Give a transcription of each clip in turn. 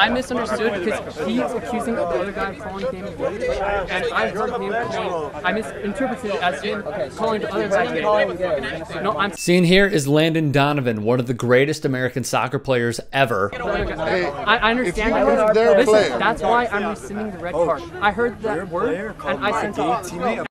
I misunderstood because he's accusing the other guy of calling him gay, and I heard him calling. I misinterpreted it as him calling the other guy gay. No, I'm Seen here is Landon Donovan, one of the greatest American soccer players ever. I, I understand you that. Listen, player- that's why I'm rescinding the red card. I heard that word and I sent it.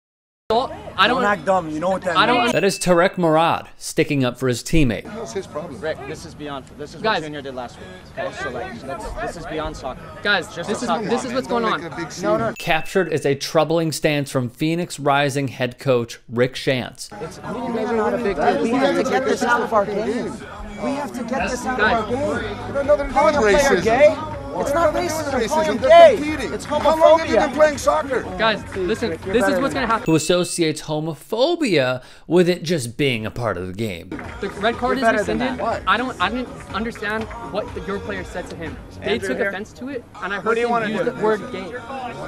I Don't don't. act dumb. You know what that I means? don't. That is Tarek Morad sticking up for his teammate. What's his problem? Rick, this is beyond. This is Guys. what Junior did last week. Okay, so like, this is beyond soccer. Guys, this is Come this is what's going Don't on. make a big scene. Captured is a troubling stance from Phoenix Rising head coach Rick Schantz. not a big deal. We have to get this out of our game. We have to get this out of our game. You don't know the Calling a player gay? It's not racism. Calling Racism. him They're gay. competing. It's How long have you been homophobia. playing soccer? Guys, listen. This is what's gonna happen. Who associates homophobia with it just being a part of the game. The red card is better than rescinded. that. What? I don't. I didn't understand what the, your player said to him. They Andrew took here? offense to it, and I heard you him wanna use do? the word gay.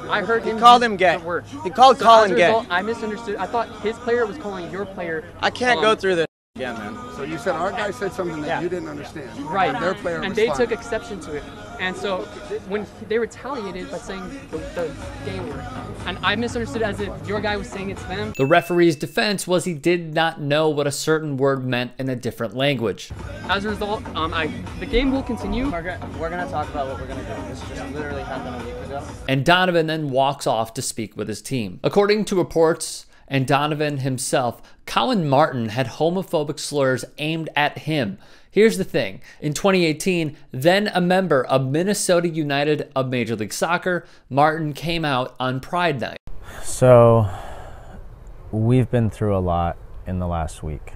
I heard him called use him gay. The word. He called so Collin as a gay. result, I misunderstood. I thought his player was calling your player. I can't um, go through this again, man. So you said our guy said something that Yeah. you didn't understand. Right. Their player and was they took exception to it. And so when they retaliated by saying the, the gay word, and I misunderstood as if your guy was saying it to them. The referee's defense was he did not know what a certain word meant in a different language. As a result, um, I the game will continue. We're we're gonna talk about what we're gonna do. This just literally happened a week ago. and Donovan then walks off to speak with his team. According to reports, and Donovan himself, Collin Martin had homophobic slurs aimed at him. Here's the thing in 2018, then a member of Minnesota United of Major League Soccer, Martin came out on Pride Night. So, we've been through a lot in the last week.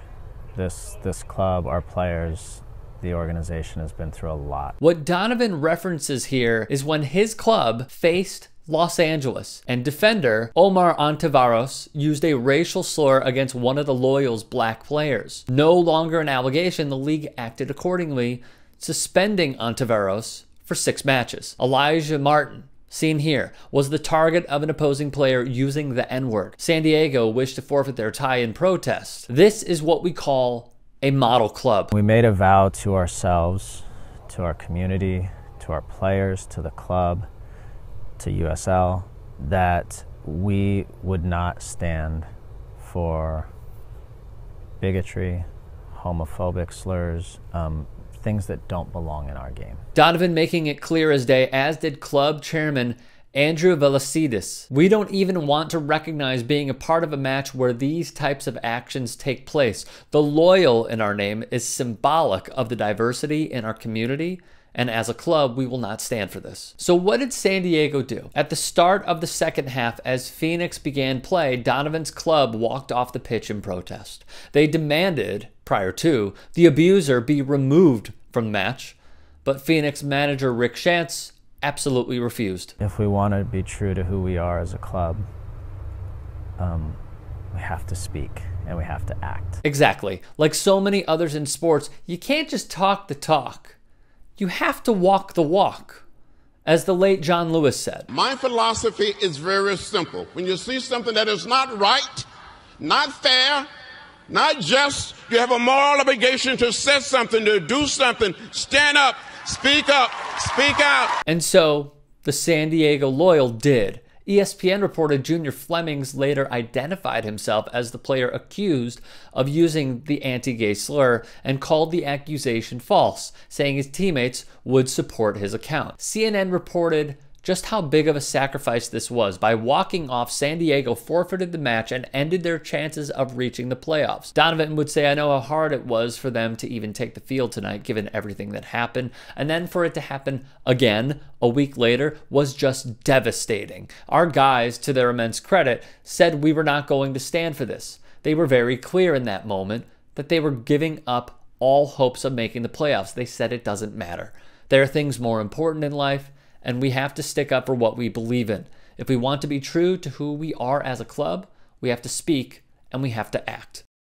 This this club, our players, the organization has been through a lot. What Donovan references here is when his club faced Los Angeles and defender Omar Ontiveros used a racial slur against one of the Loyals' black players. No longer an allegation, the league acted accordingly, suspending Ontiveros for six matches. Elijah Martin, seen here, was the target of an opposing player using the N word. San Diego wished to forfeit their tie in protest. This is what we call a model club. We made a vow to ourselves, to our community, to our players, to the club, to USL, that we would not stand for bigotry, homophobic slurs, um, things that don't belong in our game. Donovan making it clear as day, as did club chairman Andrew Vassiliadis. We don't even want to recognize being a part of a match where these types of actions take place. The loyal in our name is symbolic of the diversity in our community. And as a club, we will not stand for this. So, what did San Diego do? At the start of the second half, as Phoenix began play, Donovan's club walked off the pitch in protest. They demanded, prior to, the abuser be removed from the match, but Phoenix manager Rick Schantz absolutely refused. If we want to be true to who we are as a club, um, we have to speak and we have to act. Exactly. Like so many others in sports, you can't just talk the talk. You have to walk the walk. As the late John Lewis said, My philosophy is very simple. When you see something that is not right, not fair, not just, you have a moral obligation to say something, to do something, stand up, speak up, speak out. and so the San Diego Loyal did. ESPN reported Junior Flemings later identified himself as the player accused of using the anti gay slur and called the accusation false, saying his teammates would support his account. CNN reported just how big of a sacrifice this was. By walking off, San Diego forfeited the match and ended their chances of reaching the playoffs. Donovan would say, I know how hard it was for them to even take the field tonight, given everything that happened. And then for it to happen again a week later was just devastating. Our guys, to their immense credit, said we were not going to stand for this. They were very clear in that moment that they were giving up all hopes of making the playoffs. They said it doesn't matter. There are things more important in life, and we have to stick up for what we believe in. If we want to be true to who we are as a club, we have to speak and we have to act.